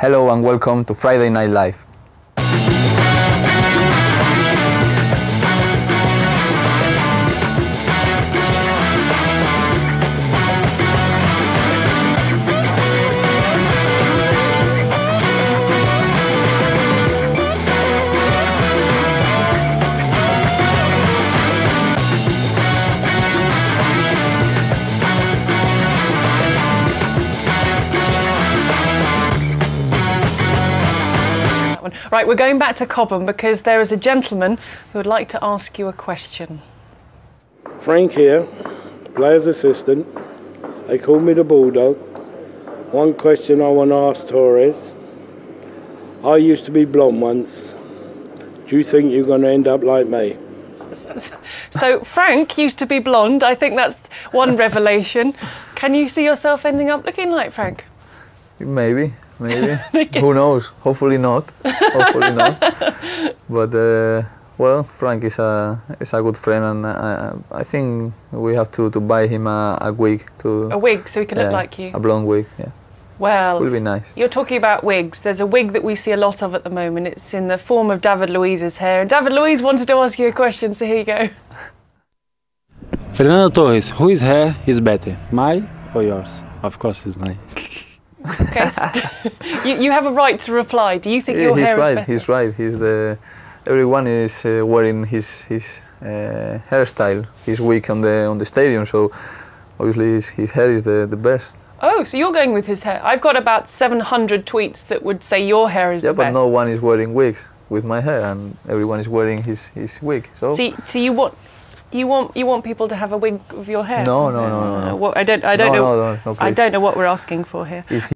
Hello and welcome to Friday Night Live. One. Right, we're going back to Cobham because there is a gentleman who would like to ask you a question. Frank here, player's assistant. They call me the Bulldog. One question I want to ask Torres. I used to be blonde once. Do you think you're going to end up like me? So, Frank used to be blonde. I think that's one revelation. Can you see yourself ending up looking like Frank? Maybe, maybe. Who knows? Hopefully not. Hopefully not. But uh, well, Frank is a is a good friend, and uh, I think we have to, to buy him a, a wig to A wig so he can look like you. A blonde wig. Yeah, Well, will be nice. You're talking about wigs. There's a wig that we see a lot of at the moment. It's in the form of David Luiz's hair. And David Luiz wanted to ask you a question, so here you go. Fernando Torres, whose hair is better, mine or yours? Of course, it's mine. Okay. so- you, you have a right to reply. Do you think Yeah, your he's hair right. is better? He's right. He's the everyone is uh, wearing his his uh, hairstyle, his wig on the on the stadium. So obviously his, his hair is the, the best. Oh, so you're going with his hair. I've got about 700 tweets that would say your hair is yeah, the but no one is wearing wigs with my hair, and everyone is wearing his his wig. So See, so you want you want you want people to have a wig of your hair? No, no, no, no, no. Well, I don't I don't no, know no, no, no, I don't know what we're asking for here. It's